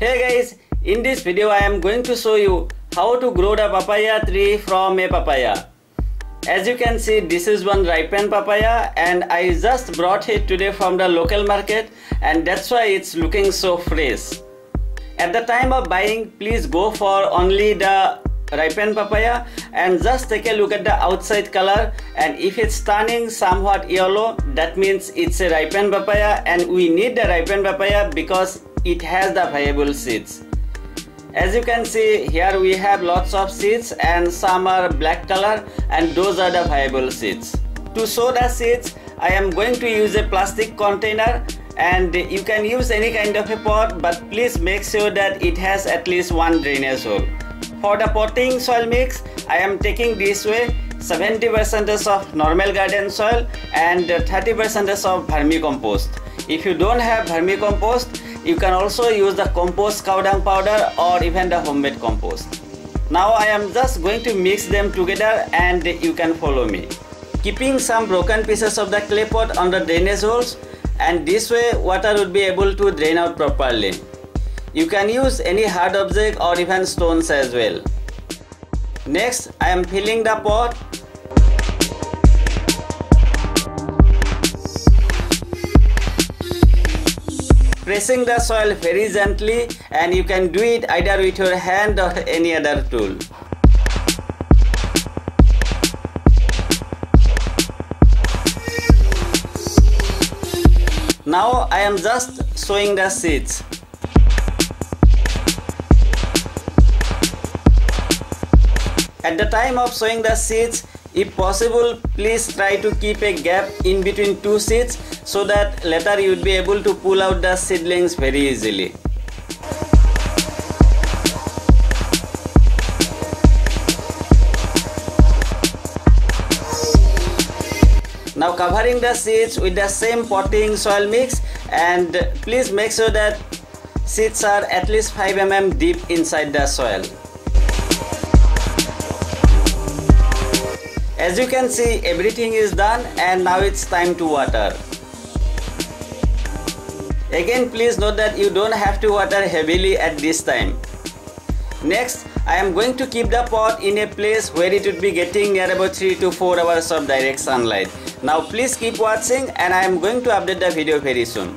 Hey guys, in this video I am going to show you how to grow the papaya tree from a papaya. As you can see this is one ripened papaya and I just brought it today from the local market and that's why it's looking so fresh. At the time of buying please go for only the ripened papaya and just take a look at the outside color and if it's turning somewhat yellow that means it's a ripened papaya and we need the ripened papaya because it has the viable seeds. As you can see here we have lots of seeds and some are black color and those are the viable seeds. To sow the seeds I am going to use a plastic container and you can use any kind of a pot but please make sure that it has at least one drainage hole. For the potting soil mix I am taking this way 70% of normal garden soil and 30% of vermicompost. If you don't have vermicompost you can also use the compost cow dung powder or even the homemade compost. Now I am just going to mix them together and you can follow me. Keeping some broken pieces of the clay pot on the drainage holes and this way water would be able to drain out properly. You can use any hard object or even stones as well. Next I am filling the pot pressing the soil very gently and you can do it either with your hand or any other tool. Now I am just sowing the seeds. At the time of sowing the seeds, if possible, please try to keep a gap in between two seeds so that later you would be able to pull out the seedlings very easily. Now covering the seeds with the same potting soil mix and please make sure that seeds are at least 5 mm deep inside the soil. As you can see everything is done and now it's time to water. Again please note that you don't have to water heavily at this time. Next I am going to keep the pot in a place where it would be getting near about 3 to 4 hours of direct sunlight. Now please keep watching and I am going to update the video very soon.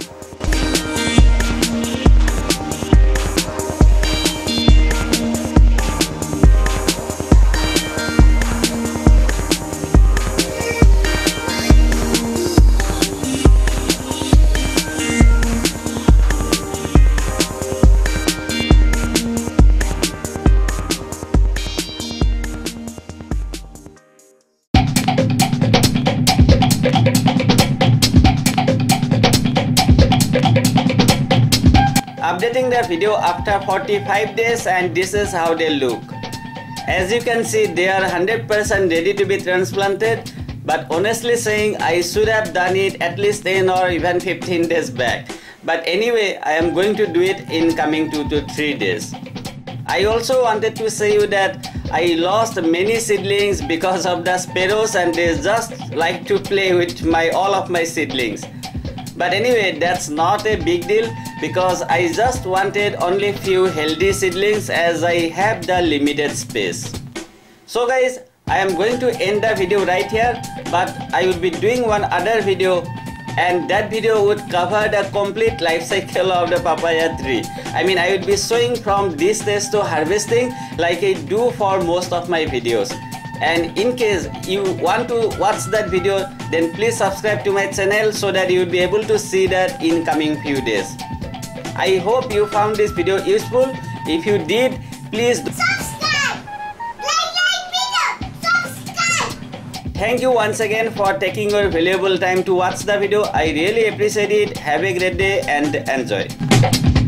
Updating the video after 45 days and this is how they look. As you can see they are 100% ready to be transplanted but honestly saying I should have done it at least 10 or even 15 days back. But anyway I am going to do it in coming 2 to 3 days. I also wanted to say you that I lost many seedlings because of the sparrows and they just like to play with my all of my seedlings. But anyway that's not a big deal because I just wanted only few healthy seedlings as I have the limited space. So guys, I am going to end the video right here but I will be doing one other video and that video would cover the complete life cycle of the papaya tree. I mean I would be showing from this stage to harvesting like I do for most of my videos and in case you want to watch that video then please subscribe to my channel so that you will be able to see that in coming few days. I hope you found this video useful. If you did, please Thank you once again for taking your valuable time to watch the video. I really appreciate it. Have a great day and enjoy.